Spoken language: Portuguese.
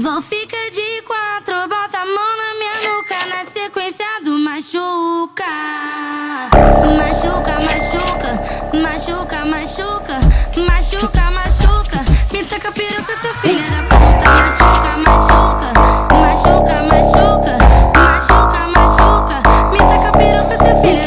Vou ficar de quatro, bota a mão na minha nuca na sequência do machuca. Machuca, machuca, machuca, machuca, machuca, machuca. Me taca peruca, seu filho da puta. Machuca, machuca, machuca, machuca, machuca, machuca. Me taca peruca, seu filho